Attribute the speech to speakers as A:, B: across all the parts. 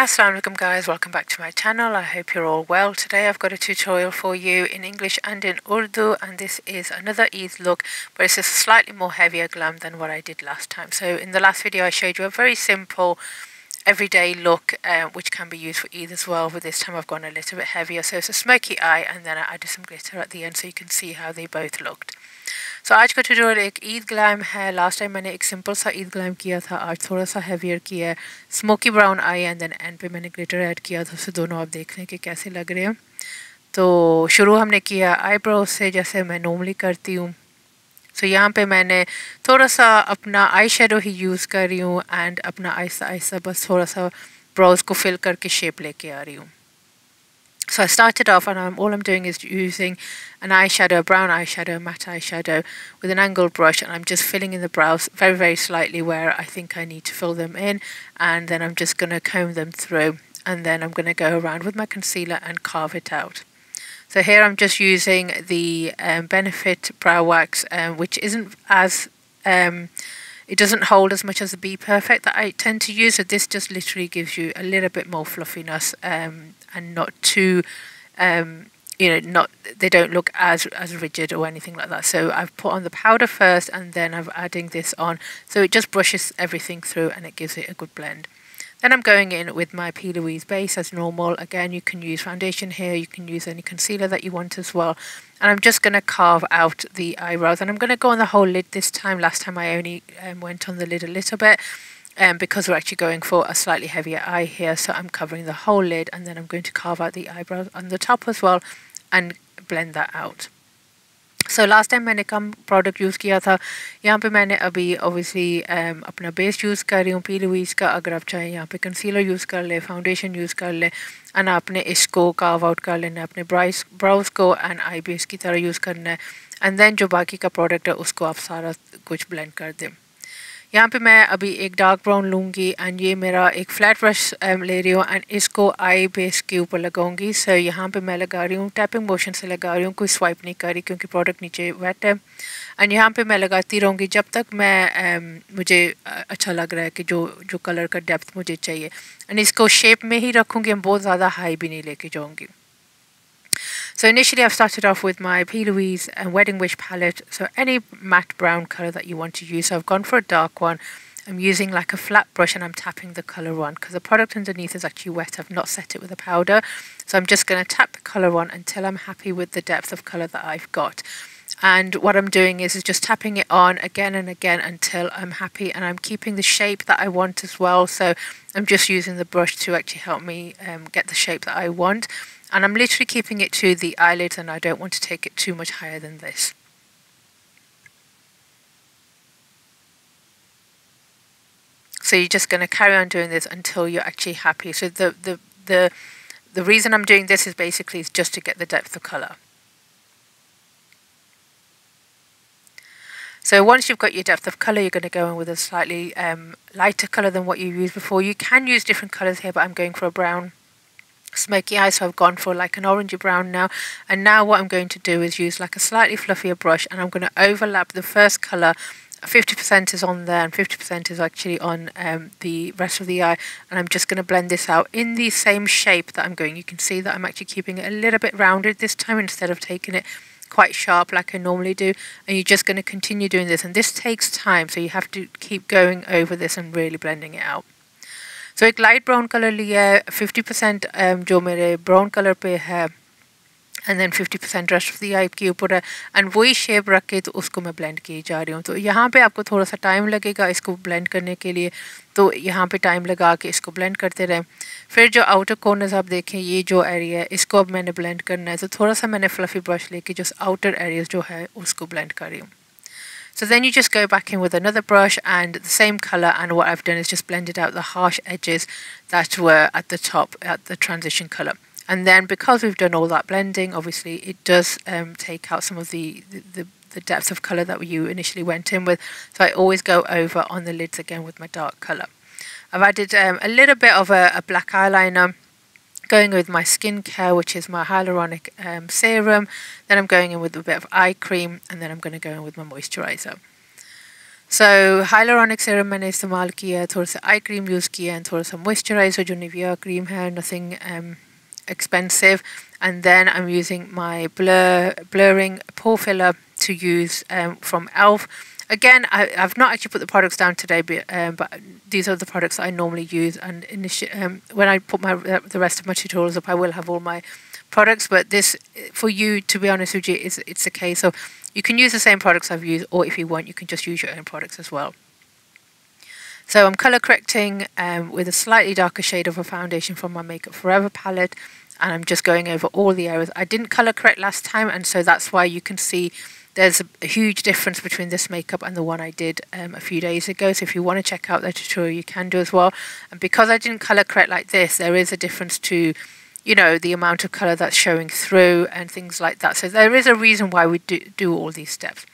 A: Assalamu alaikum guys, welcome back to my channel. I hope you're all well. Today I've got a tutorial for you in English and in Urdu and this is another Eid look but it's a slightly more heavier glam than what I did last time. So in the last video I showed you a very simple everyday look uh, which can be used for Eid as well but this time I've gone a little bit heavier so it's a smoky eye and then I added some glitter at the end so you can see how they both looked. So so, आज का tutorial एक Eid glam है। Last time मैंने एक simple सा Eid glam किया था। आज थोड़ा सा हैवियर किया है। Smoky brown eye and then end पे मैंने ग्लिटर ऐड किया था। उससे दोनों आप देख लें कि कैसे लग रहे हैं। तो शुरू हमने किया आईब्रो से जैसे मैं नॉर्मली करती हूँ। सो so, यहाँ पे मैंने थोड़ा सा अपना आई शेडो ही यूज़ कर रही हूँ एंड अपना आहिस्ता आहिस्ता बस थोड़ा सा ब्राउज को फिल करके शेप लेके आ रही हूँ So I started off and I'm, all I'm doing is using an eyeshadow, a brown eyeshadow, matte eyeshadow with an angled brush and I'm just filling in the brows very, very slightly where I think I need to fill them in and then I'm just going to comb them through and then I'm going to go around with my concealer and carve it out. So here I'm just using the um, Benefit Brow Wax um, which isn't as... Um, it doesn't hold as much as the Be Perfect that I tend to use, so this just literally gives you a little bit more fluffiness um, and not too, um, you know, not they don't look as as rigid or anything like that. So I've put on the powder first and then I'm adding this on, so it just brushes everything through and it gives it a good blend. Then I'm going in with my P. Louise base as normal. Again, you can use foundation here, you can use any concealer that you want as well. And I'm just going to carve out the eyebrows. And I'm going to go on the whole lid this time. Last time I only um, went on the lid a little bit. Um, because we're actually going for a slightly heavier eye here. So I'm covering the whole lid and then I'm going to carve out the eyebrows on the top as well and blend that out. So last time मैंने कम product use किया था यहाँ पे मैंने अभी obviously um, अपना base use कर रही हूँ पी लुइस का अगर आप चाहें यहाँ पे कंसीलर यूज़ कर ले फाउंडेशन यूज़ कर ले एंड आपने इसको काव आउट कर लेना है अपने ब्राइस ब्राउज को एंड आई बेस की तरह यूज़ करना है एंड देन जो बाकी का प्रोडक्ट है उसको आप सारा कुछ ब्लेंड कर दें यहाँ पे मैं अभी एक डार्क ब्राउन लूँगी एंड ये मेरा एक फ्लैट ब्रश ले रही हूँ एंड इसको आई बेस के ऊपर लगाऊँगी। सर यहाँ पे मैं लगा रही हूँ टैपिंग मोशन से लगा रही हूँ कोई स्वाइप नहीं कर रही क्योंकि प्रोडक्ट नीचे वेट है। एंड यहाँ पे मैं लगाती रहूँगी जब तक मैं um, मुझे अच्छा लग रहा है कि जो जो कलर का डेप्थ मुझे चाहिए। एंड इसको शेप में ही रखूँगी बहुत ज़्यादा हाई भी नहीं लेके जाऊँगी। So initially I've started off with my P. Louise and Wedding Wish palette. So any matte brown colour that you want to use. So I've gone for a dark one. I'm using like a flat brush and I'm tapping the colour on because the product underneath is actually wet. I've not set it with a powder. So I'm just going to tap the colour on until I'm happy with the depth of colour that I've got. And what I'm doing is, is just tapping it on again and again until I'm happy and I'm keeping the shape that I want as well. So I'm just using the brush to actually help me um, get the shape that I want and I'm literally keeping it to the eyelids and I don't want to take it too much higher than this. So you're just going to carry on doing this until you're actually happy. So the, the, the, the reason I'm doing this is basically is just to get the depth of colour. So once you've got your depth of colour, you're going to go in with a slightly um, lighter colour than what you used before. You can use different colours here, but I'm going for a brown smoky eye so I've gone for like an orangey brown now. And now what I'm going to do is use like a slightly fluffier brush and I'm going to overlap the first colour. 50% is on there and 50% is actually on um, the rest of the eye. And I'm just going to blend this out in the same shape that I'm going. You can see that I'm actually keeping it a little bit rounded this time instead of taking it quite sharp like I normally do and you're just going to continue doing this and this takes time so you have to keep going over this and really blending it out सो एक light brown colour लिया है fifty percent um, जो मेरे brown colour पे है and then fifty percent rest of the eye के ऊपर है एंड वही शेप रख के तो उसको मैं ब्लेंड किए जा रही हूँ। तो यहाँ पे आपको थोड़ा सा टाइम लगेगा इसको ब्लेंड करने के लिए तो यहाँ पे टाइम लगा के इसको ब्लेंड करते रहें। फिर जो आउटर कॉर्नर्स आप देखें, ये जो एरिया है, इसको अब मैंने ब्लेंड करना है। तो थोड़ा सा मैंने फ्लफ़ी ब्रश लेके जो आउटर एरियाज़ जो है, उसको ब्लेंड कर रही हूँ। So then you just go back in with another brush and the same colour and what I've done is just blended out the harsh edges that were at the top, at the transition. And then because we've done all that blending, obviously it does um, take out some of the, the, the depth of colour that you initially went in with. So I always go over on the lids again with my dark colour. I've added um, a little bit of a, a black eyeliner going with my skincare, which is my hyaluronic um, serum. Then I'm going in with a bit of eye cream, and then I'm going to go in with my moisturizer. So hyaluronic serum मैंने इस्तेमाल किया है थोड़ा सा आई cream use किया है थोड़ा सा मॉइस्चराइज़र जो निविया क्रीम है nothing expensive and then I'm using my blur blurring pore filler to use um, from e.l.f. Again, I, have not actually put the products down today, but, um, but these are the products I normally use. And um, when I put my the rest of my tutorials up, I will have all my products. But this, for you, to be honest with you, is it's a case of you can use the same products I've used, or if you want, you can just use your own products as well. So I'm colour correcting um, with a slightly darker shade of a foundation from my Makeup Forever palette and I'm just going over all the areas. I didn't colour correct last time and so that's why you can see there's a huge difference between this makeup and the one I did um, a few days ago. So if you want to check out the tutorial you can do as well. And because I didn't colour correct like this, there is a difference to you know, the amount of colour that's showing through and things like that. So there is a reason why we do, do all these steps.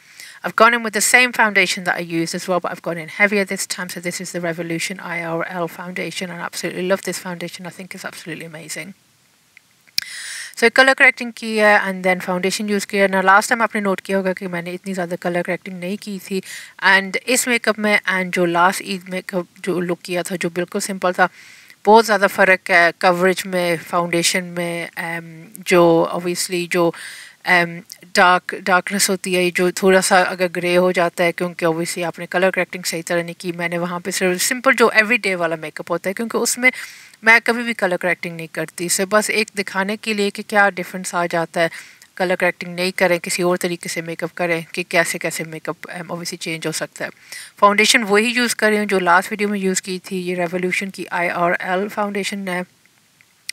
A: I've gone in with the same foundation that I used as well, but I've gone in heavier this time. So this is the Revolution IRL foundation. and I absolutely love this foundation. I think it's absolutely amazing. So colour correcting की है and then foundation use किया ना last time आपने note किया होगा कि मैंने इतनी ज़्यादा कलर करेक्टिंग नहीं की थी एंड इस मेकअप में एंड जो लास्ट ईद मेकअप जो लुक किया था, जो बिल्कुल सिंपल था, बहुत ज़्यादा फ़र्क है कवरेज में फाउंडेशन में जो ओबियसली जो डार्क um, डार्कनेस होती है जो थोड़ा सा अगर ग्रे हो जाता है क्योंकि ऑब्वियसली आपने कलर करेक्टिंग सही तरह नहीं की मैंने वहाँ पे सिर्फ़ सिंपल जो एवरी डे वाला मेकअप होता है क्योंकि उसमें मैं कभी भी कलर करेक्टिंग नहीं करती। सो बस एक दिखाने के लिए कि क्या डिफरेंस आ जाता है कलर करेक्टिंग नहीं करें किसी और तरीके से मेकअप करें कि कैसे कैसे मेकअप ऑब्वियसली चेंज हो सकता है। फाउंडेशन वही यूज़ कर रही हूँ जो लास्ट वीडियो में यूज़ की थी ये रेवोल्यूशन की आई आर एल फाउंडेशन है।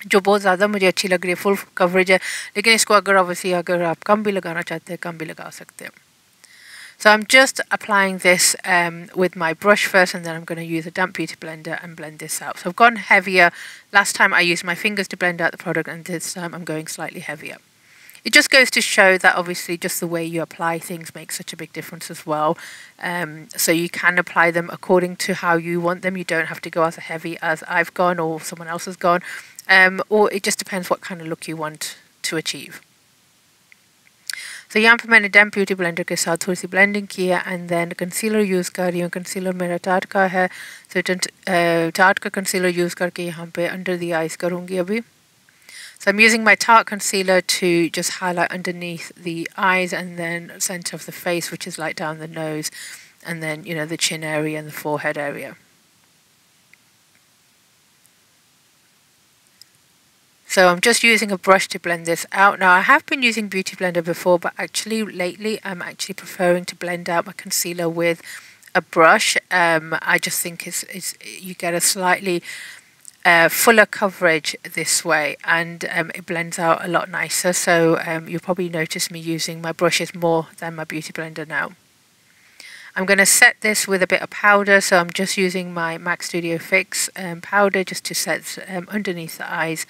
A: जो बहुत ज़्यादा मुझे अच्छी लग रही है फुल कवरेज है लेकिन इसको अगर ऑब्वियसली अगर आप कम भी लगाना चाहते हैं कम भी लगा सकते हैं So I'm just applying this um, with my brush first and then I'm going to use a damp beauty blender and blend this out. So I've gone heavier. Last time I used my fingers to blend out the product and this time I'm going slightly heavier. It just goes to show that obviously just the way you apply things makes such a big difference as well. Um, so you can apply them according to how you want them. You don't have to go as heavy as I've gone or someone else has gone um, or it just depends what kind of look you want to achieve. So यहाँ पे मैंने dam beauty blender के साथ थोड़ी सी blending की है and then concealer use कर रही हूँ कंसीलर मेरा टार्ट का है सो so, टार्ट का कंसीलर यूज़ करके यहाँ पे अंडर दी आइज करूँगी अभी So I'm using my Tarte concealer to just highlight underneath the eyes and then center of the face, which is like down the nose, and then, you know, the chin area and the forehead area. So I'm just using a brush to blend this out. Now I have been using Beauty Blender before, but actually lately I'm actually preferring to blend out my concealer with a brush. Um, I just think it's, it's you get a slightly uh, fuller coverage this way and um, it blends out a lot nicer. So um, you'll probably notice me using my brushes more than my Beauty Blender now. I'm going to set this with a bit of powder, so I'm just using my MAC Studio Fix um, powder just to set um, underneath the eyes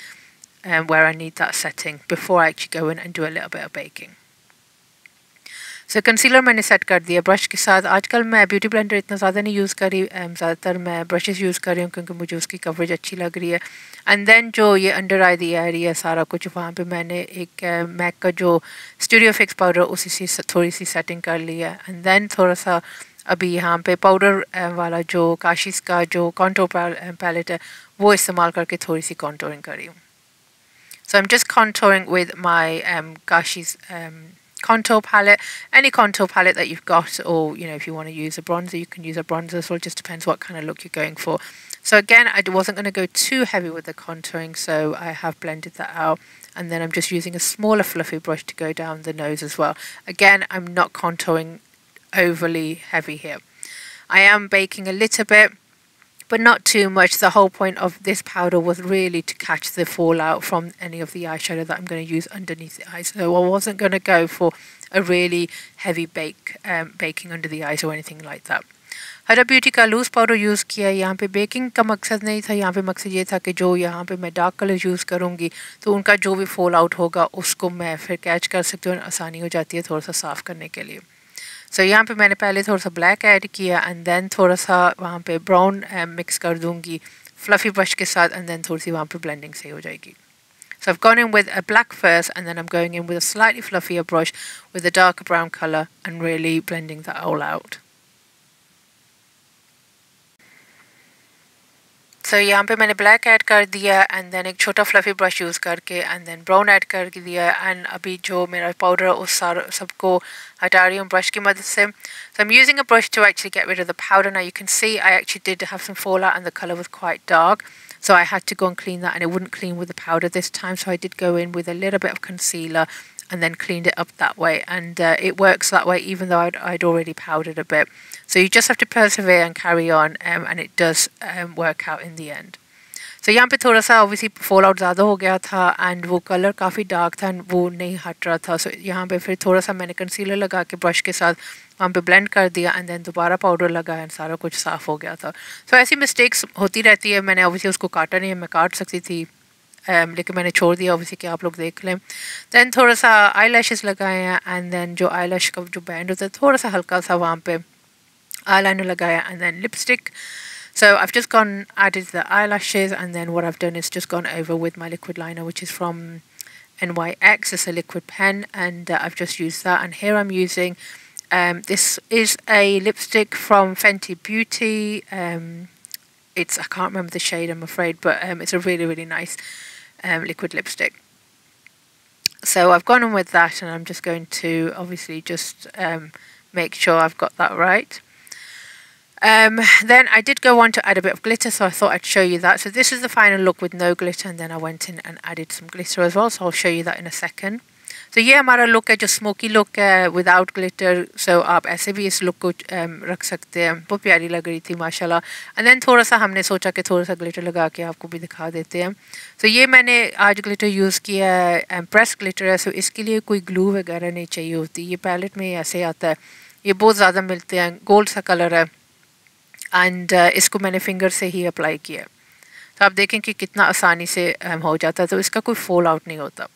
A: um, where I need that setting before I actually go in and do a little bit of baking. so, concealer मैंने set कर दिया brush के साथ आजकल मैं beauty blender इतना ज़्यादा नहीं यूज़ करी ज़्यादातर मैं ब्रशेस यूज़ कर रही हूँ क्योंकि मुझे उसकी कवरेज अच्छी लग रही है एंड देन जो ये अंडर आई दी एरिया सारा कुछ वहाँ पे मैंने एक मैक का जो स्टूडियो फिक्स पाउडर उसी से थोड़ी सी सेटिंग कर ली है एंड देन थोड़ा सा अभी यहाँ पे पाउडर वाला जो काशिश का जो कॉन्टोर पैलेट है वो इस्तेमाल करके थोड़ी सी कॉन्टोरिंग रही हूँ So I'm just contouring with my um, Kashee's um, contour palette. Any contour palette that you've got, or you know, if you want to use a bronzer, you can use a bronzer well. It just depends what kind of look you're going for. So again, I wasn't going to go too heavy with the contouring, so I have blended that out. And then I'm just using a smaller fluffy brush to go down the nose as well. Again, I'm not contouring overly heavy here. I am baking a little bit but not too much. The whole point of this powder was really to catch the fallout from any of the eyeshadow that I'm going to use underneath the eyes. So I wasn't going to go for a really heavy bake um, baking under the eyes or anything like that. हरा beauty का loose powder use किया है यहाँ पे baking का मकसद नहीं था यहाँ पे मकसद ये था कि जो यहाँ पे मैं डार्क कलर यूज़ करूँगी तो उनका जो भी फॉल आउट होगा उसको मैं फिर कैच कर सकती हूँ आसानी हो जाती है थोड़ा सा साफ़ करने के लिए सो so, यहाँ पे मैंने पहले थोड़ा सा ब्लैक ऐड किया एंड देन थोड़ा सा वहाँ पे ब्राउन मिक्स eh, कर दूँगी फ्लफी ब्रश के साथ एंड देन थोड़ी सी वहाँ पे ब्लेंडिंग सही हो जाएगी। So I gone in with a black first and then I am going in with a slightly fluffy brush with a dark brown colour and really blending the all out so so, यहाँ पे मैंने black add कर दिया and then एक छोटा fluffy brush use करके and then brown add कर दिया एंड अभी जो मेरा पाउडर उस सार सबको हटा रही हूँ ब्रश की मदद से so I'm using a brush to actually get rid of the powder now you can see I actually did have some fallout and the colour was quite dark so I had to go and clean that and it wouldn't clean with the powder this time so I did go in with a little bit of concealer and then cleaned it up that way and uh, it works that way even though I'd, I'd already powdered a bit so you just have to persevere and carry on um, and it does um, work out in the end. So यहाँ पे थोड़ा सा obviously fall out ज़्यादा हो गया था and वो colour काफ़ी डार्क था एंड वो नहीं हट रहा था सो so, यहाँ पे फिर थोड़ा सा मैंने कंसीलर लगा के ब्रश के साथ वहाँ पे ब्लेंड कर दिया एंड देन दोबारा पाउडर लगा एंड सारा कुछ साफ़ हो गया था सो so, ऐसी मिस्टेक्स होती रहती है मैंने ऑब्वियसली उसको काटा नहीं है मैं काट सकती थी um, लेकिन मैंने छोड़ दिया ऑब्वियसली कि आप लोग देख लें दैन थोड़ा सा आई लैशेस लगाए हैं एंड देन जो आई लैश का जो बैंड होता है थोड़ा सा हल्का सा वहाँ पे eyeliner lagaya and then lipstick. So I've just gone added the eyelashes and then what I've done is just gone over with my liquid liner which is from NYX. It's a liquid pen and uh, I've just used that and here I'm using um, this is a lipstick from Fenty Beauty. Um, it's I can't remember the shade I'm afraid but um, it's a really really nice um, liquid lipstick. So I've gone on with that and I'm just going to obviously just um, make sure I've got that right. Um, then I did go on to add a bit of glitter, so I thought I'd show you that. So this is the final look with no glitter, and then I went in and added some glitter as well, so I'll show you that in a second. तो ये हमारा look है जो smoky look है without glitter so आप ऐसे भी इस लुक को um, रख सकते हैं। बहुत प्यारी लग रही थी माशाल्लाह। एंड देन थोड़ा सा हमने सोचा कि थोड़ा सा ग्लिटर लगा के आपको भी दिखा देते हैं। सो so ये मैंने आज ग्लिटर यूज़ किया है प्रेस ग्लिटर है सो so इसके लिए कोई ग्लू वगैरह नहीं चाहिए होती। ये पैलेट में ऐसे आता है। ये बहुत ज़्यादा मिलते हैं गोल्ड सा कलर है। एंड uh, इसको मैंने फिंगर से ही अप्लाई किया तो आप देखें कि कितना आसानी से um, हो जाता है। तो इसका कोई फॉल आउट नहीं होता।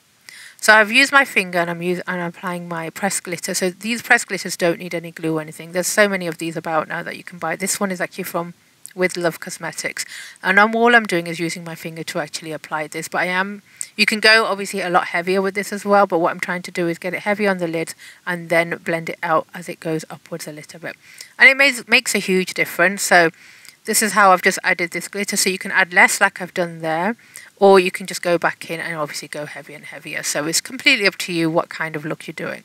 A: So I've used my finger and I'm using and I'm applying my press glitter. So these press glitters don't need any glue or anything. There's so many of these about now that you can buy. This one is actually from with Love Cosmetics. And I'm, all I'm doing is using my finger to actually apply this. But I am, you can go obviously a lot heavier with this as well. But what I'm trying to do is get it heavy on the lid and then blend it out as it goes upwards a little bit. And it makes, makes a huge difference. So this is how I've just added this glitter. So you can add less like I've done there Or you can just go back in and obviously go heavier and heavier. So it's completely up to you what kind of look you're doing.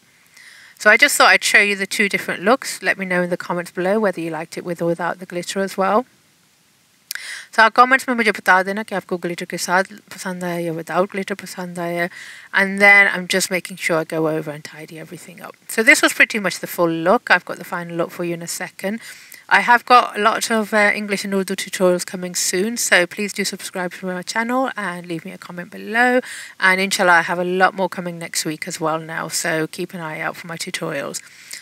A: So I just thought I'd show you the two different looks. Let me know in the comments below whether you liked it with or without the glitter as well. सो आप comments में मुझे बता देना कि आपको glitter के साथ पसंद आया या विदाउट ग्लिटर पसंद आया and then I'm just making sure I go over and tidy everything up. So this was pretty much the full look. I've got the final look for you in a second. I have got lots of uh, English and Urdu tutorials coming soon, so please do subscribe to my channel and leave me a comment below. And inshallah, I have a lot more coming next week as well now, so keep an eye out for my tutorials.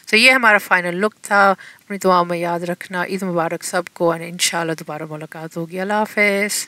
A: तो ये हमारा final look था अपनी दुआओं में याद रखना ईद मुबारक सबको और इन दोबारा मुलाकात होगी अल्लाह हाफिज़